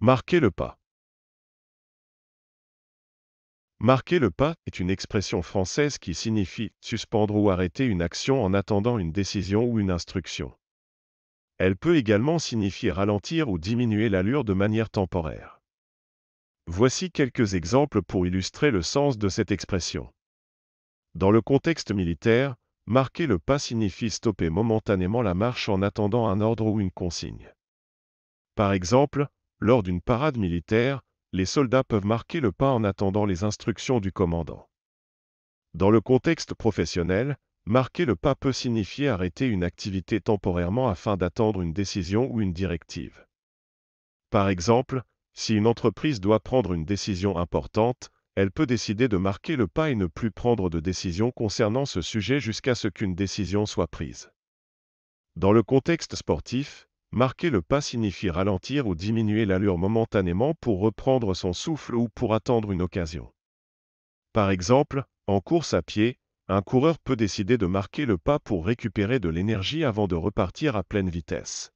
Marquer le pas. Marquer le pas est une expression française qui signifie suspendre ou arrêter une action en attendant une décision ou une instruction. Elle peut également signifier ralentir ou diminuer l'allure de manière temporaire. Voici quelques exemples pour illustrer le sens de cette expression. Dans le contexte militaire, marquer le pas signifie stopper momentanément la marche en attendant un ordre ou une consigne. Par exemple, lors d'une parade militaire, les soldats peuvent marquer le pas en attendant les instructions du commandant. Dans le contexte professionnel, marquer le pas peut signifier arrêter une activité temporairement afin d'attendre une décision ou une directive. Par exemple, si une entreprise doit prendre une décision importante, elle peut décider de marquer le pas et ne plus prendre de décision concernant ce sujet jusqu'à ce qu'une décision soit prise. Dans le contexte sportif, marquer le pas signifie ralentir ou diminuer l'allure momentanément pour reprendre son souffle ou pour attendre une occasion. Par exemple, en course à pied, un coureur peut décider de marquer le pas pour récupérer de l'énergie avant de repartir à pleine vitesse.